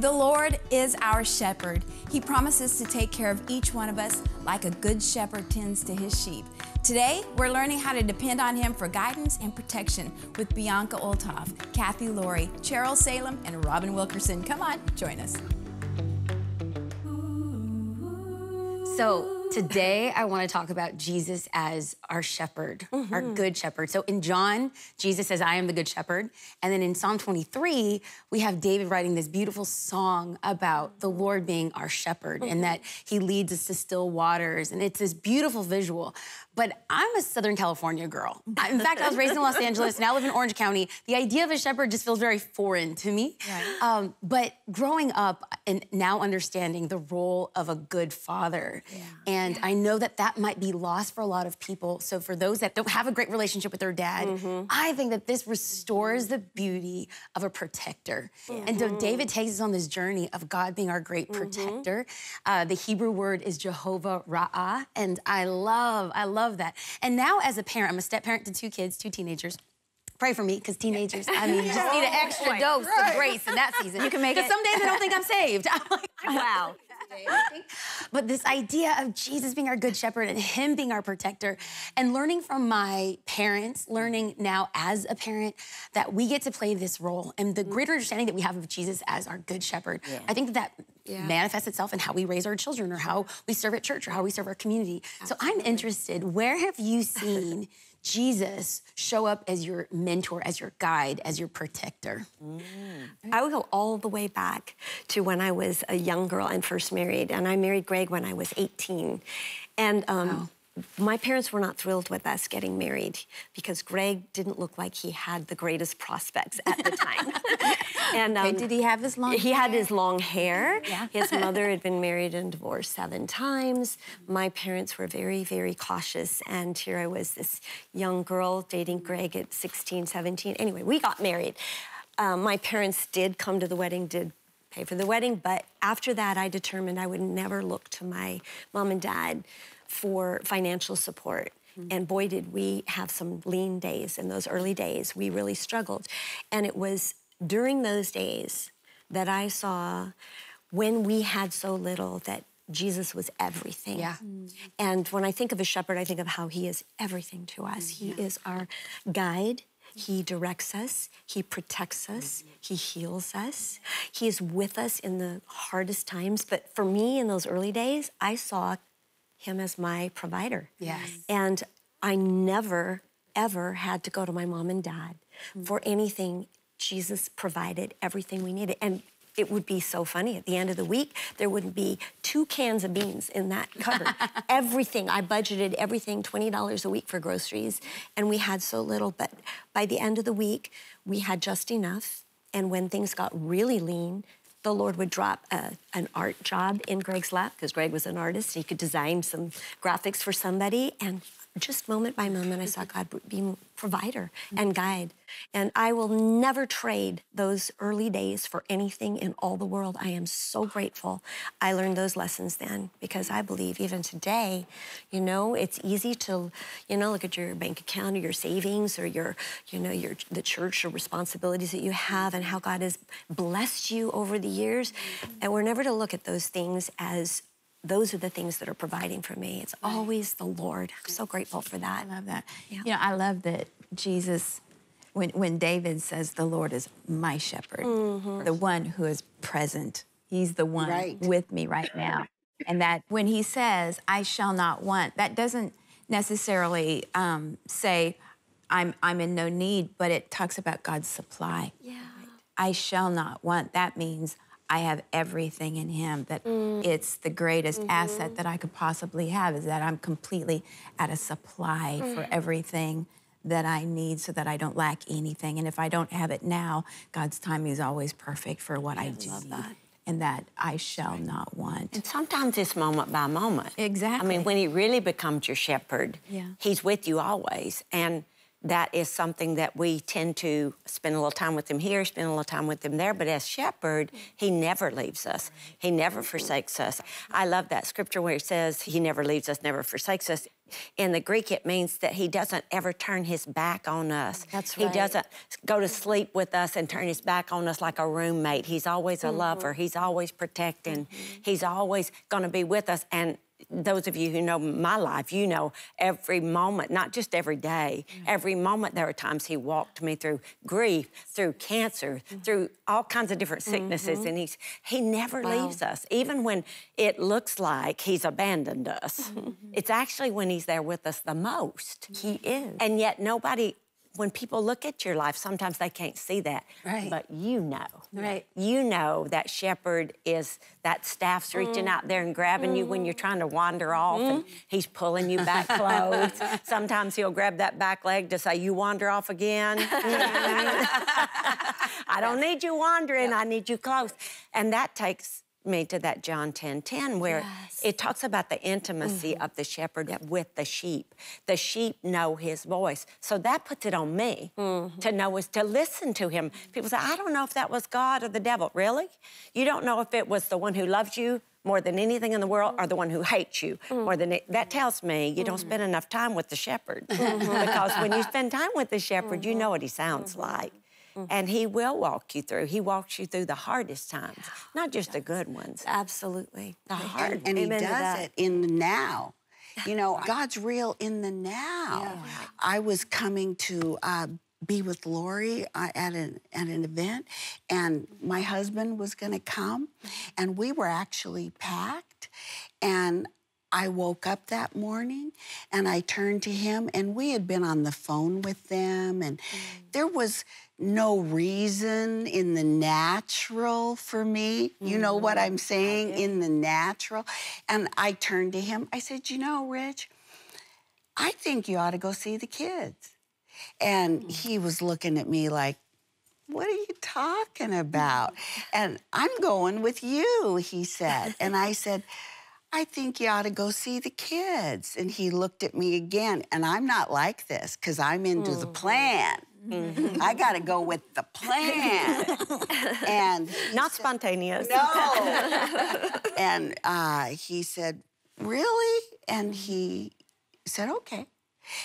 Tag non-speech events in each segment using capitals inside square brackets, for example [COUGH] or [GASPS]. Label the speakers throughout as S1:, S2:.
S1: The Lord is our shepherd. He promises to take care of each one of us like a good shepherd tends to his sheep. Today, we're learning how to depend on him for guidance and protection with Bianca Olthoff, Cathe Laurie, Cheryl Salem, and Robyn Wilkerson. Come on, join us.
S2: So, Today, I want to talk about Jesus as our shepherd, mm -hmm. our mm-hmm. good shepherd. So in John, Jesus says, I am the good shepherd. And then in Psalm 23, we have David writing this beautiful song about the Lord being our shepherd mm -hmm. and that he leads us to still waters. And it's this beautiful visual. But I'm a Southern California girl. In fact, I was raised in Los [LAUGHS] Angeles, now live in Orange County. The idea of a shepherd just feels very foreign to me. Right. Um, but growing up and now understanding the role of a good father yeah. and and yeah. I know that that might be lost for a lot of people. So for those that don't have a great relationship with their dad, mm-hmm. I think that this restores the beauty of a protector. Mm-hmm. And so David takes us on this journey of God being our great mm-hmm. protector. Mm-hmm. Uh, the Hebrew word is Jehovah Ra'ah, and I love, I love that. And now as a parent, I'm a step parent to two kids, two teenagers pray for me because teenagers, I mean, you just need an [LAUGHS] oh extra dose right. of grace in that season. You can make it. Some days I don't think I'm saved. [LAUGHS] I'm like, wow. But this idea of Jesus being our good shepherd and him being our protector and learning from my parents, learning now as a parent that we get to play this role and the mm. greater understanding that we have of Jesus as our good shepherd. Yeah. I think that, that yeah. manifests itself in how we raise our children or how we serve at church or how we serve our community. Absolutely. So I'm interested, where have you seen [LAUGHS] Jesus show up as your mentor, as your guide, as your protector? Mm.
S3: I would go all the way back to when I was a young girl and first married. And I married Greg when I was 18. And um, wow my parents were not thrilled with us getting married because Greg didn't look like he had the greatest prospects at the time. [LAUGHS]
S2: and um, did he have his long?
S3: He
S2: hair?
S3: had his long hair. Yeah. His [LAUGHS] mother had been married and divorced seven times. My parents were very, very cautious, and here I was, this young girl dating Greg at 16, 17. Anyway, we got married. Um, my parents did come to the wedding, did pay for the wedding, but after that, I determined I would never look to my mom and dad for financial support. Mm-hmm. And boy, did we have some lean days in those early days. We really struggled. And it was during those days that I saw when we had so little that Jesus was everything.
S2: Yeah. Mm-hmm.
S3: And when I think of a shepherd, I think of how he is everything to us. He is our guide. He directs us, He protects us, He heals us. He is with us in the hardest times. But for me, in those early days, I saw him as my provider.
S2: Yes.
S3: And I never, ever had to go to my mom and dad mm-hmm. for anything. Jesus provided everything we needed. And it would be so funny. At the end of the week, there wouldn't be two cans of beans in that [LAUGHS] cupboard. everything, I budgeted everything, $20 a week for groceries, and we had so little. But by the end of the week, we had just enough. And when things got really lean, the Lord would drop a, an art job in Greg's lap because Greg was an artist. He could design some graphics for somebody, and just moment by moment, I saw mm-hmm. God be provider mm-hmm. and guide. And I will never trade those early days for anything in all the world. I am so grateful I learned those lessons then because I believe even today, you know, it's easy to, you know, look at your bank account or your savings or your, you know, your the church or responsibilities that you have and how God has blessed you over the years. Mm-hmm. And we're never to look at those things as those are the things that are providing for me. It's always the Lord. I'm so grateful for that.
S1: I love that. Yeah. You know, I love that Jesus, when, when David says, The Lord is my shepherd, mm-hmm. the one who is present, He's the one right. with me right now. and that when He says, I shall not want, that doesn't necessarily um, say, I'm, I'm in no need, but it talks about God's supply.
S3: Yeah.
S1: I shall not want. That means I have everything in him, that mm. it's the greatest mm-hmm. asset that I could possibly have, is that I'm completely at a supply mm. for everything that I need so that I don't lack anything. And if I don't have it now, God's timing is always perfect for what I, I do. That. And that I shall right. not want.
S4: And sometimes it's moment by moment.
S1: Exactly.
S4: I mean, when He really becomes your shepherd, yeah. He's with you always. And
S5: that is something that we tend to spend a little time with him here, spend a little time with him there. But as shepherd, he never leaves us. He never forsakes us. I love that scripture where it says he never leaves us, never forsakes us. In the Greek, it means that he doesn't ever turn his back on us.
S3: That's right.
S5: He doesn't go to sleep with us and turn his back on us like a roommate. He's always a mm-hmm. lover. He's always protecting. Mm-hmm. He's always going to be with us. And those of you who know my life, you know every moment, not just every day, mm. every moment there are times he walked me through grief, through cancer, mm. through all kinds of different sicknesses, mm-hmm. and he's he never leaves us, even when it looks like he's abandoned us. Mm-hmm. It's actually when he's there with us the most. Mm-hmm.
S3: He is.
S5: And yet nobody when people look at your life, sometimes they can't see that.
S2: Right.
S5: But you know.
S2: Right.
S5: You know that shepherd is that staff's reaching mm. out there and grabbing you when you're mm. trying to wander off and mm-hmm. he's pulling you back [LAUGHS] close. Sometimes he'll grab that back leg to say, You wander off again. [LAUGHS] I don't need you wandering, I need you close. And that takes me to that John 10 10, where it talks about the intimacy mm-hmm. of the shepherd with the sheep. The sheep know his voice. So that puts it on me mm-hmm. to know is to listen to him. People say, I don't know if that was God or the devil. Really? You don't know if it was the one who loves you more than anything in the world or the one who hates you mm. more than it, that tells me you don't mm. spend enough time with the shepherd. Mm-hmm. Because when you spend time with the shepherd you know what he sounds like and he will walk you through. He walks you through the hardest times not just the good ones. Absolutely. The hard
S4: and, and he does it in the now. You know, God's real in the now. I was coming to uh, be with Laurie uh, at an at an event, and my husband was going to come, and we were actually packed, and. I woke up that morning and I turned to him, and we had been on the phone with them, and there was no reason in the natural for me. You know what I'm saying? In the natural. And I turned to him. I said, You know, Rich, I think you ought to go see the kids. And he was looking at me like, what are you talking about? [LAUGHS] And I'm going with you, he said. And I said, I think you ought to go see the kids. And he looked at me again. And I'm not like this because I'm into the plan. I got to go with the plan. and [LAUGHS]
S5: not spontaneous
S4: no. [LAUGHS] and uh, he said, Really? And he said, Okay.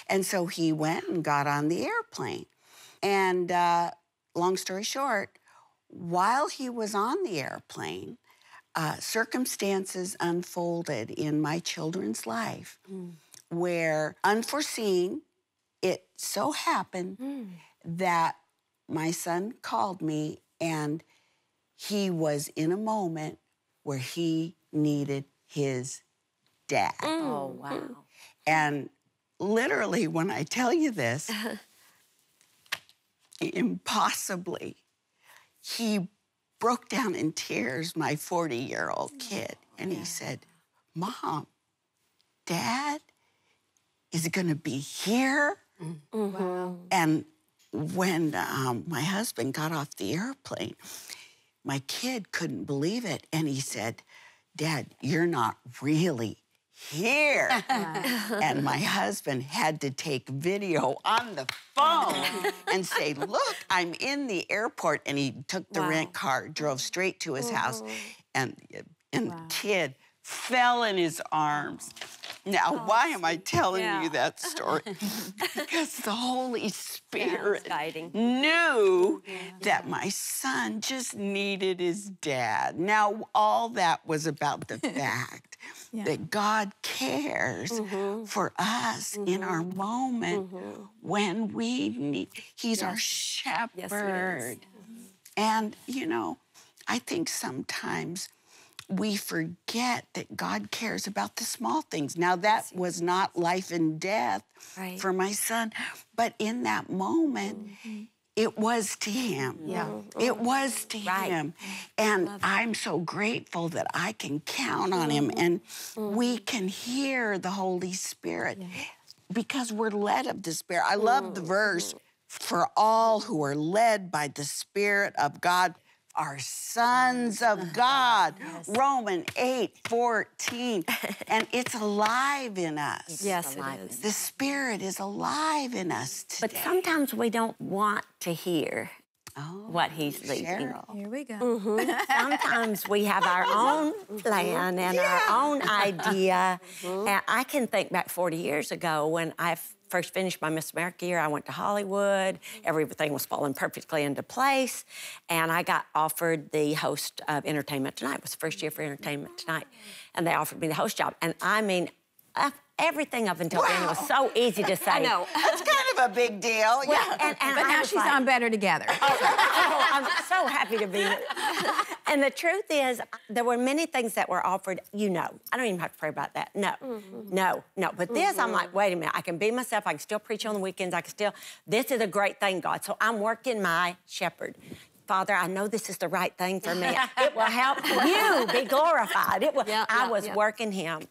S4: And so he went and got on the airplane. And uh, long story short, while he was on the airplane, uh, circumstances unfolded in my children's life mm. where unforeseen, it so happened mm. that my son called me and he was in a moment where he needed his dad. Mm.
S5: oh, oh wow.
S4: And literally, when I tell you this, [LAUGHS] impossibly, he broke down in tears, my 40 year old kid. And he said, Mom, Dad is it going to be here. And when um, my husband got off the airplane, my kid couldn't believe it. And he said, Dad, you're not really here. and my husband had to take video on the phone [LAUGHS] and say, Look, I'm in the airport. And he took the rent car, drove straight to his house, and, and the kid fell in his arms. Now, why am I telling you that story? [LAUGHS] because the Holy Spirit
S5: guiding.
S4: knew that my son just needed his dad. Now, all that was about the [LAUGHS] fact that God cares for us in our moment when we need. He's our shepherd. And, you know, I think sometimes we forget that God cares about the small things. Now, that was not life and death
S5: Right.
S4: for my son, but in that moment, it was to him.
S5: Yeah. Mm-hmm.
S4: It was to
S5: Right.
S4: him. Mm-hmm. And I'm so grateful that I can count on him mm-hmm. and we can hear the Holy Spirit because we're led of the Spirit. I love the verse for all who are led by the Spirit of God. Are sons of [LAUGHS] God. Roman 8 14. [LAUGHS] and it's alive in us.
S5: Yes, it is.
S4: The Spirit is alive in us today.
S5: But sometimes we don't want to hear what oh, he's leading.
S4: Cheryl.
S1: Here we go. Mm-hmm.
S5: Sometimes we [LAUGHS] have our own plan and our own idea. Mm-hmm. And I can think back 40 years ago when I f- first finished my Miss America year. I went to Hollywood. Everything was falling perfectly into place. And I got offered the host of Entertainment Tonight. It was the first year for Entertainment Tonight. And they offered me the host job. And I mean, uh, everything up until then was so easy to [LAUGHS] say. I know.
S4: That's kind of a big deal. Yeah.
S5: And, and
S1: But
S5: I
S1: now she's
S5: like,
S1: on better together. [LAUGHS]
S5: oh, I'm so happy to be. [LAUGHS] and the truth is, there were many things that were offered. You know, I don't even have to pray about that. No, mm-hmm. no, no. But this, I'm like, mm-hmm. wait a minute. I can be myself. I can still preach on the weekends. I can still. This is a great thing, God. So I'm working my shepherd. Father, I know this is the right thing for me. it will help [LAUGHS] you be glorified. It will.
S3: Yeah,
S5: I
S3: yeah,
S5: was
S3: yeah.
S5: working him.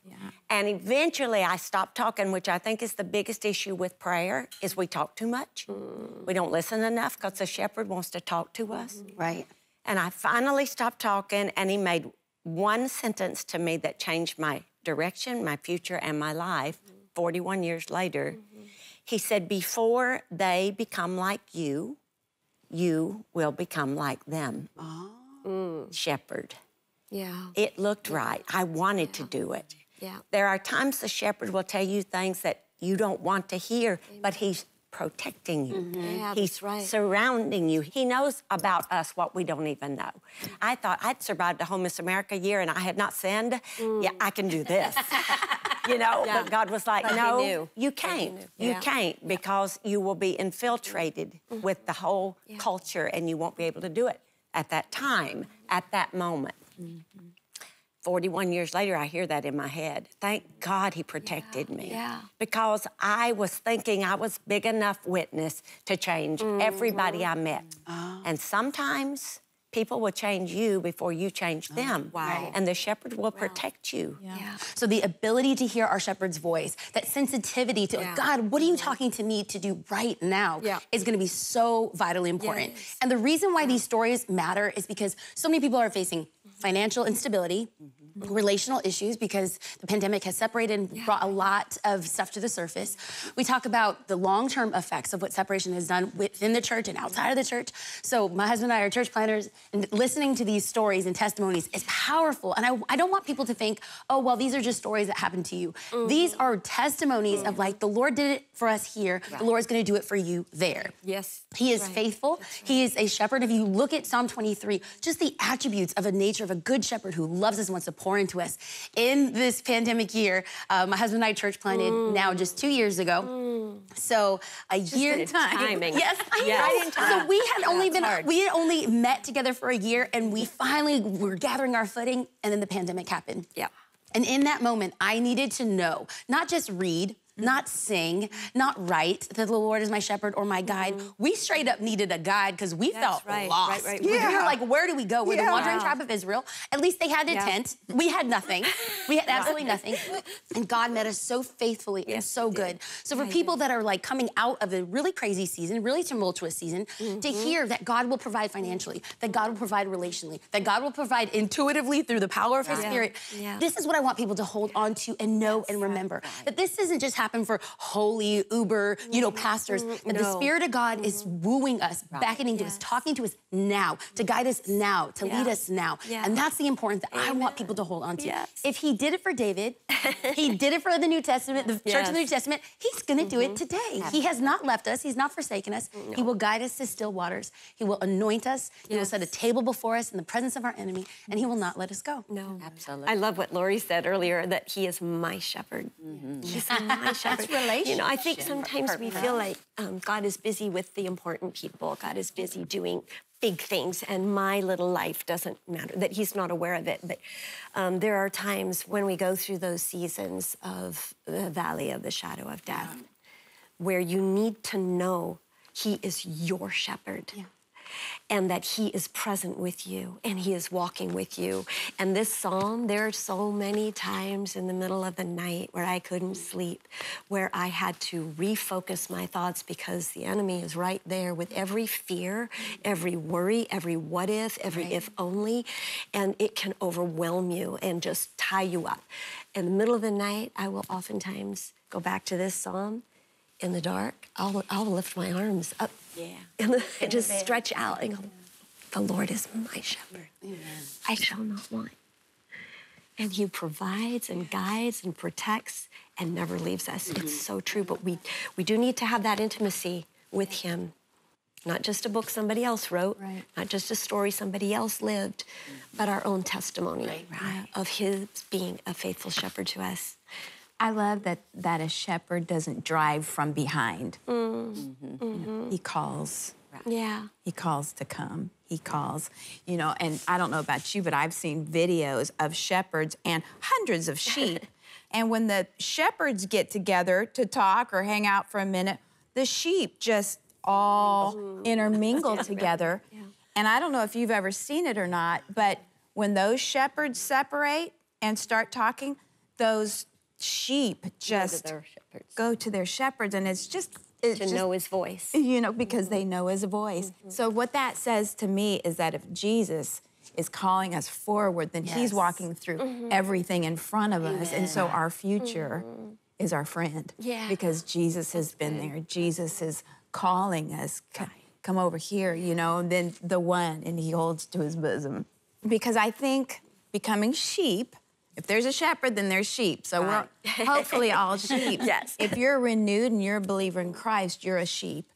S5: And eventually I stopped talking, which I think is the biggest issue with prayer, is we talk too much. Mm. We don't listen enough because the shepherd wants to talk to us. Mm-hmm.
S4: Right.
S5: And I finally stopped talking, and he made one sentence to me that changed my direction, my future, and my life 41 years later. Mm-hmm. He said, Before they become like you, you will become like them. Oh, mm. Shepherd.
S3: Yeah.
S5: It looked right. I wanted to do it.
S3: Yeah.
S5: There are times the shepherd will tell you things that you don't want to hear, but he's protecting you. Mm-hmm.
S3: Yeah,
S5: he's
S3: right.
S5: surrounding you. He knows about us what we don't even know. I thought I'd survived a homeless America year and I had not sinned. Yeah, I can do this. [LAUGHS] you know, but God was like,
S3: But
S5: no, you can't. You
S3: Yeah.
S5: can't because you will be infiltrated with the whole culture and you won't be able to do it at that time, at that moment. 41 years later, I hear that in my head. Thank God he protected me.
S3: yeah.
S5: Because I was thinking I was big enough witness to change everybody mm-hmm. I met. Oh. And sometimes people will change you before you change oh, them.
S3: Wow.
S5: And the shepherd will protect you.
S3: Yeah.
S2: So the ability to hear our shepherd's voice, that sensitivity to
S3: Yeah.
S2: God, what are you mm-hmm. talking to me to do right now?
S3: Yeah.
S2: Is going to be so vitally important.
S3: Yes.
S2: And the reason why these stories matter is because so many people are facing financial instability, mm-hmm. relational issues because the pandemic has separated and brought a lot of stuff to the surface. We talk about the long-term effects of what separation has done within the church and outside of the church. So my husband and I are church planners, and listening to these stories and testimonies is powerful. And I, I don't want people to think, oh, well, these are just stories that happened to you. Mm-hmm. These are testimonies of mm-hmm. like, the Lord did it for us here, the Lord's gonna do it for you there.
S3: Yes.
S2: He is
S3: Right.
S2: faithful. He is a shepherd. If you look at Psalm 23, just the attributes of a nature of a good shepherd who loves us and wants to pour into us. In this pandemic year, uh, my husband and I church planted now just two years ago. So a year
S1: in time.
S5: Timing.
S2: Yes, I
S5: Yes.
S2: know.
S5: Right in time.
S2: So we had only been
S5: hard.
S2: we had only met together for a year, and we finally were gathering our footing, and then the pandemic happened.
S3: Yeah.
S2: And in that moment, I needed to know, not just read, not sing, not write that the Lord is my shepherd or my guide. We straight up needed a guide because we felt
S3: right,
S2: lost.
S3: right, right.
S2: We were
S4: Yeah.
S2: like, where do we go? We're the
S4: Yeah.
S2: wandering tribe of Israel. At least they had a
S3: Yeah.
S2: tent. We had nothing. We had absolutely nothing. And God met us so faithfully and so good. So for people that are like coming out of a really crazy season, really tumultuous season, to hear that God will provide financially, that God will provide relationally, that God will provide intuitively through the power of His Spirit.
S3: Yeah.
S2: This is what I want people to hold on to and know and remember. That this isn't just happen for holy, uber, you know, pastors. That the Spirit of God is wooing us, beckoning to us, talking to us now, to guide us now, to lead us now.
S3: Yeah.
S2: And that's the importance that I want people to hold on to.
S3: Yes.
S2: If he did it for David, [LAUGHS] he did it for the New Testament, the church of the New Testament, he's gonna do it mm-hmm. today. He has not left us, he's not forsaken us. He will guide us to still waters. He will anoint us, he will set a table before us in the presence of our enemy, and he will not let us go.
S3: No.
S5: Absolutely.
S3: I love what Laurie said earlier that he is my shepherd. Mm-hmm. He's my shepherd. You know, I think sometimes we feel like um, God is busy with the important people. God is busy doing big things, and my little life doesn't matter. That He's not aware of it. But um, there are times when we go through those seasons of the valley of the shadow of death, where you need to know He is your shepherd. And that He is present with you and He is walking with you. And this psalm, there are so many times in the middle of the night where I couldn't sleep, where I had to refocus my thoughts because the enemy is right there with every fear, every worry, every what if, every if only, and it can overwhelm you and just tie you up. In the middle of the night, I will oftentimes go back to this psalm in the dark. I'll, I'll lift my arms up
S5: Yeah.
S3: and [LAUGHS] the, just stretch out and go, The Lord is my shepherd. I shall not want. And He provides and guides and protects and never leaves us. It's so true. But we, we do need to have that intimacy with Him. Not just a book somebody else wrote,
S1: Right.
S3: not just a story somebody else lived, but our own testimony of His being a faithful shepherd to us.
S1: I love that that a shepherd doesn't drive from behind.
S3: Mm.
S1: You know, he calls.
S3: Yeah.
S1: He calls to come. He calls, you know, and I don't know about you, but I've seen videos of shepherds and hundreds of sheep. [LAUGHS] and when the shepherds get together to talk or hang out for a minute, the sheep just all [LAUGHS] intermingle together. And I don't know if you've ever seen it or not, but when those shepherds separate and start talking, those sheep just
S3: their shepherds.
S1: go to their shepherds, and it's just it's
S3: To
S1: just,
S3: know His voice.
S1: you know, because they know his voice. Mm-hmm. So what that says to me is that if Jesus is calling us forward, then he's walking through mm-hmm. everything in front of us. And so our future mm-hmm. is our friend.
S3: Yeah.
S1: Because Jesus has been there. Jesus is calling us, come over here, you know, and then the one, and he holds to his bosom. Because I think becoming sheep, if there's a shepherd, then there's sheep. So we're [LAUGHS] hopefully all sheep.
S3: Yes.
S1: If you're renewed and you're a believer in Christ, you're a sheep.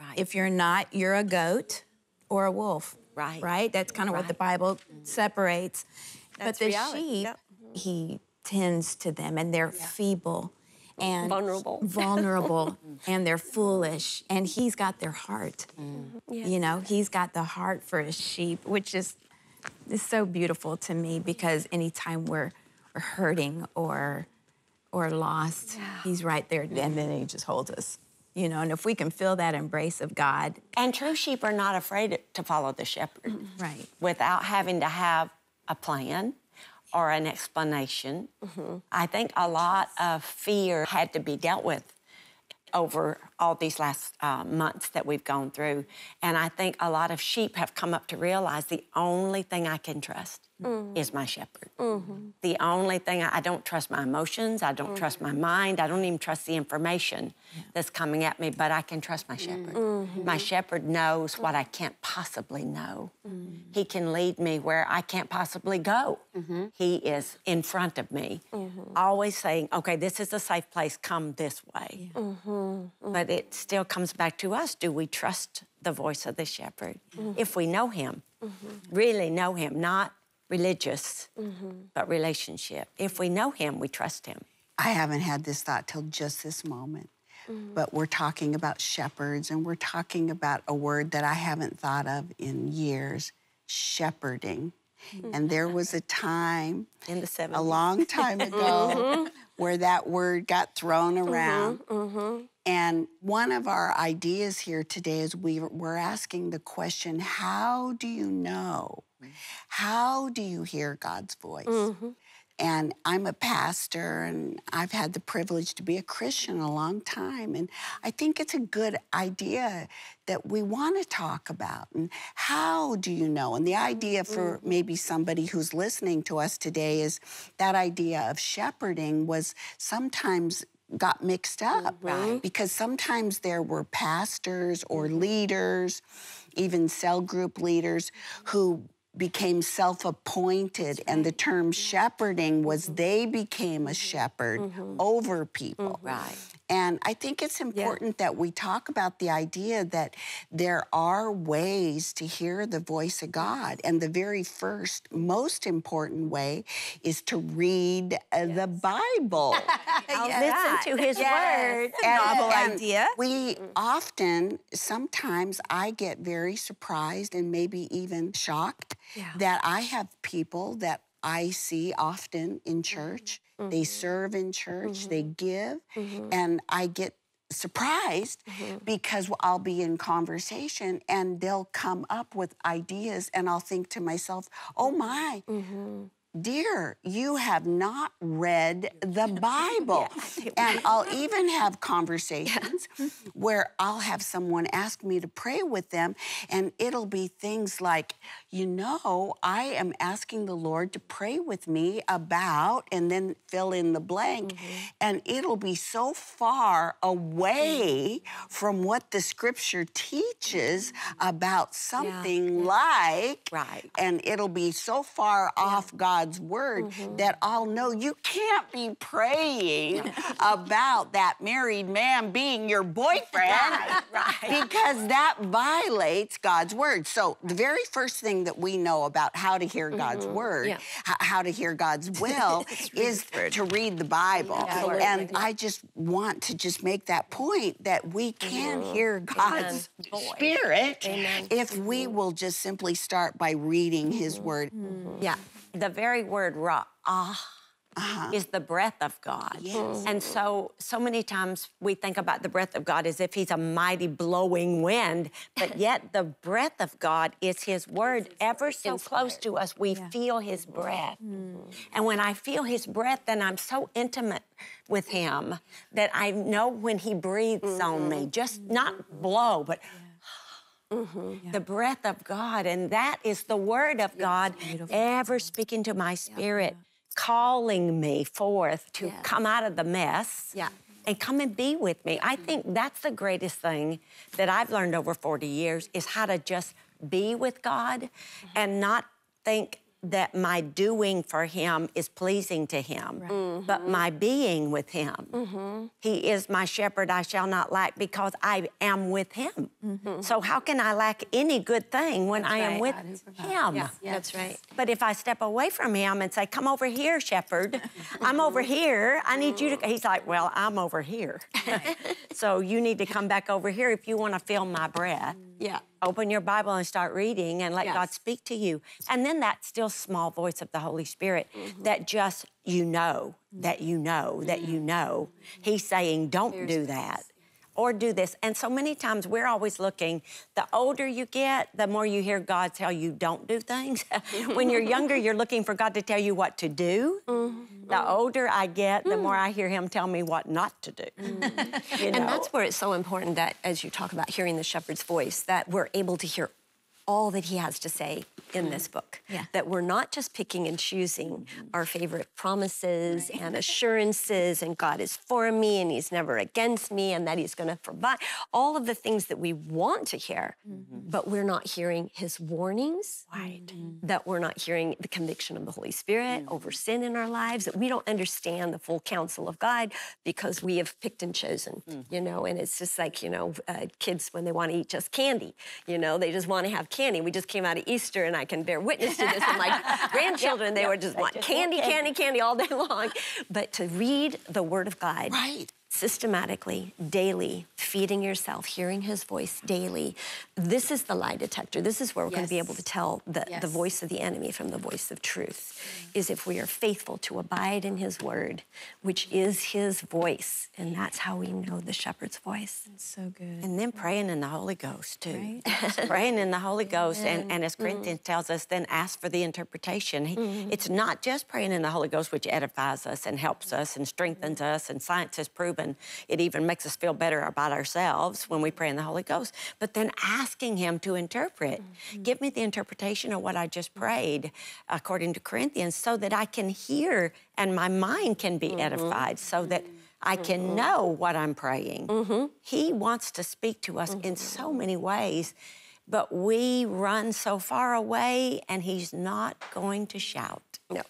S5: Right.
S1: If you're not, you're a goat or a wolf.
S5: Right.
S1: Right? That's kind of what the Bible separates.
S3: That's
S1: but the
S3: reality.
S1: sheep,
S3: Yep.
S1: he tends to them and they're feeble and
S3: Vulnerable. [LAUGHS]
S1: vulnerable mm. and they're foolish and he's got their heart. Mm. You know, he's got the heart for his sheep, which is is so beautiful to me because anytime we're, we're hurting or or lost, he's right there and then he just holds us. You know, and if we can feel that embrace of God,
S5: And true sheep are not afraid to follow the shepherd
S1: right.
S5: without having to have a plan or an explanation. I think a lot of fear had to be dealt with over all these last uh, months that we've gone through. And I think a lot of sheep have come up to realize the only thing I can trust Mm-hmm. is my shepherd. Mm-hmm. The only thing I, I don't trust my emotions, I don't trust my mm-hmm. mind, I don't even trust the information that's coming at me, but I can trust my shepherd. My shepherd knows what I can't possibly know. He can lead me where I can't possibly go. He is in front of me, always saying, okay, this is a safe place, come this way. But it still comes back to us. Do we trust the voice of the shepherd? If we know him, really know him, not religious, mm-hmm. but relationship. If we know him, we trust him.
S4: I haven't had this thought till just this moment. Mm-hmm. But we're talking about shepherds and we're talking about a word that I haven't thought of in years shepherding. Mm-hmm. And there was a time
S5: In the 70s.
S4: a long time [LAUGHS] ago where that word got thrown around. And one of our ideas here today is we, we're asking the question how do you know? How do you hear God's voice? Mm-hmm. And I'm a pastor and I've had the privilege to be a Christian a long time. And I think it's a good idea that we want to talk about. And how do you know? And the idea for mm-hmm. maybe somebody who's listening to us today is that idea of shepherding was sometimes got mixed up mm-hmm. because sometimes there were pastors or leaders, even cell group leaders who became self-appointed and the term shepherding was they became a shepherd mm-hmm. over people. Mm-hmm.
S5: Right.
S4: And I think it's important that we talk about the idea that there are ways to hear the voice of God. And the very first, most important way is to read uh, the Bible. [LAUGHS]
S3: Listen to His word.
S1: Novel
S4: and
S1: idea.
S4: We often, sometimes I get very surprised and maybe even shocked that I have people that I see often in church. They serve in church, they give, and I get surprised because I'll be in conversation and they'll come up with ideas, and I'll think to myself, oh my. Dear, you have not read the [LAUGHS] Bible. [LAUGHS] And I'll even have conversations [LAUGHS] where I'll have someone ask me to pray with them, and it'll be things like, you know, I am asking the Lord to pray with me about, and then fill in the blank. Mm-hmm. And it'll be so far away mm. from what the scripture teaches mm-hmm. about something like,
S3: Right.
S4: and it'll be so far off God's word mm-hmm. that I'll know you can't be praying about that married man being your [LAUGHS] boyfriend because that violates God's word. So the very first thing that we know about how to hear God's word,
S3: Yeah.
S4: h- how to hear God's [LAUGHS] will, is to read the Bible.
S3: Absolutely.
S4: And I just want to just make that point that we can hear God's spirit. If we will just simply start by reading His word.
S5: Yeah, the very word ra, ah. Ah, is the breath of God.
S4: Yes.
S5: And so, so many times we think about the breath of God as if He's a mighty blowing wind, but [LAUGHS] yet the breath of God is His word. Ever so close to us. We feel His breath. And when I feel His breath, then I'm so intimate with Him that I know when He breathes on me, just not blow, but [GASPS] the breath of God, and that is the word of God ever speaking to my spirit, calling me forth to come out of the mess.
S3: Yeah.
S5: And come and be with me. I mm-hmm. think that's the greatest thing that I've learned over 40 years is how to just be with God mm-hmm. and not think that my doing for him is pleasing to him, but my mm-hmm. being with him. Mm-hmm. He is my shepherd, I shall not lack because I am with him. Mm-hmm. So, how can I lack any good thing when I am
S3: right.
S5: with
S1: God
S5: him?
S3: Yeah, that's right.
S5: But if I step away from him and say, Come over here, shepherd, [LAUGHS] I'm over here, I need you to, he's like, Well, I'm over here. [LAUGHS] so you need to come back over here if you want to feel my breath.
S3: Yeah.
S5: Open your Bible and start reading and let
S3: Yes.
S5: God speak to you. And then that still small voice of the Holy Spirit mm-hmm. that just, you know, that you know, that you mm-hmm. know. He's saying, Don't do that. Or do this. And so many times we're always looking, the older you get, the more you hear God tell you don't do things. [LAUGHS] when you're younger, you're looking for God to tell you what to do. Mm-hmm. The mm-hmm. older I get, the mm. more I hear Him tell me what not to do. Mm-hmm. [LAUGHS] You
S3: And that's where it's so important that as you talk about hearing the shepherd's voice, that we're able to hear all that he has to say in mm-hmm. this book.
S1: Yeah.
S3: That we're not just picking and choosing mm-hmm. our favorite promises and [LAUGHS] assurances, and God is for me and he's never against me, and that he's going to provide all of the things that we want to hear, mm-hmm. but we're not hearing his warnings. Right. That we're not hearing the conviction of the Holy Spirit over sin in our lives, that we don't understand the full counsel of God because we have picked and chosen, you know, and it's just like, you know, uh, kids when they want to eat just candy, you know, they just want to have candy. We just came out of Easter and I can bear witness to this. And [LAUGHS] my grandchildren, they were just want candy, candy, candy all day [LAUGHS] long. But to read the Word of God
S4: Right.
S3: Systematically, daily, feeding yourself, hearing his voice daily. This is the lie detector. This is where we're going to be able to tell the,
S2: Yes.
S3: the voice of the enemy from the voice of truth, is if we are faithful to abide in his word, which is his voice. And that's how we know the shepherd's voice.
S1: So good.
S5: And then praying in the Holy Ghost too.
S1: Right. [LAUGHS]
S5: praying in the Holy Ghost, and, and as mm-hmm. Corinthians tells us, then ask for the interpretation. He- mm-hmm. It's not just praying in the Holy Ghost, which edifies us and helps us and strengthens us, and science has proven it even makes us feel better about ourselves when we pray in the Holy Ghost. But then asking Him to interpret, mm-hmm. give me the interpretation of what I just prayed, according to Corinthians, so that I can hear and my mind can be mm-hmm. edified, so that. I can mm-hmm. know what I'm praying. He wants to speak to us in so many ways, but we run so far away and He's not going to shout.
S3: No.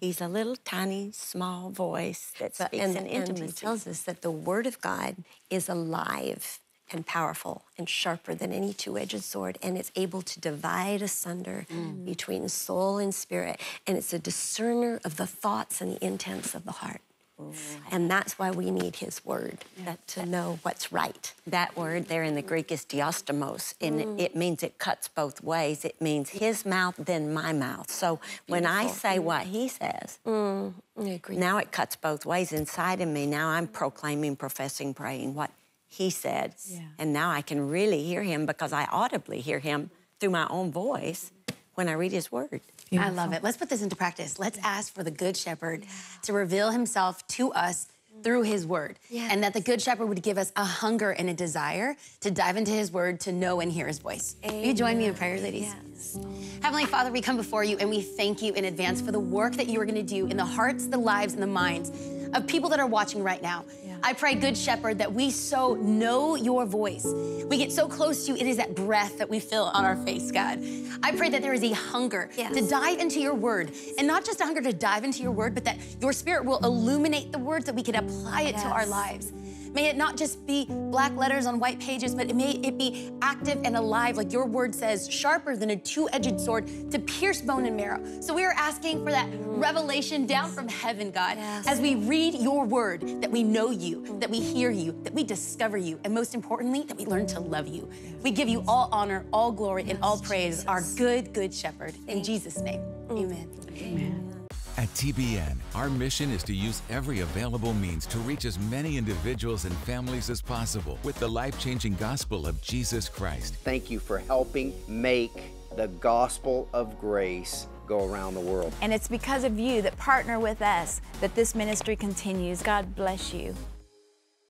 S5: He's a little tiny, small voice that
S3: But-
S5: speaks
S3: and,
S5: in
S3: and he
S5: intimacy.
S3: tells us that the word of God is alive and powerful and sharper than any two-edged sword and it's able to divide asunder mm. between soul and spirit and it's a discerner of the thoughts and the intents of the heart and that's why we need his word that, to know what's right
S5: that word there in the Greek is diastemos, and it- it means it cuts both ways. It means his mouth, then my mouth. So when I say what he says,
S3: mm, agree
S5: now it cuts both ways inside of me. Now I'm proclaiming, professing, praying what he said.
S1: Yeah.
S5: And now I can really hear him because I audibly hear him through my own voice when I read his word.
S2: I love it. Let's put this into practice. Let's ask for the Good Shepherd to reveal himself to us through his word. And that the Good Shepherd would give us a hunger and a desire to dive into his word, to know and hear his voice. Will you join me in prayer, ladies? Heavenly Father, we come before you and we thank you in advance for the work that you are going to do in the hearts, the lives, and the minds of people that are watching right now. I pray, Good Shepherd, that we so know your voice. We get so close to you, it is that breath that we feel on our face, God. I pray that there is a hunger
S6: Yes.
S2: to dive into your word. And not just a hunger to dive into your word, but that your spirit will illuminate the words that we can apply it to our lives. May it not just be black letters on white pages, but it may it be active and alive, like your word says, sharper than a two-edged sword to pierce bone and marrow. So we are asking for that revelation down from heaven, God,
S6: Yes.
S2: as we read your word, that we know you, that we hear you, that we discover you, and most importantly, that we learn to love you. We give you all honor, all glory, and all praise, our good, good shepherd. In Jesus' name, Amen. amen.
S7: At TBN, our mission is to use every available means to reach as many individuals and families as possible with the life changing gospel of Jesus Christ.
S8: Thank you for helping make the gospel of grace go around the world.
S9: And it's because of you that partner with us that this ministry continues. God bless you.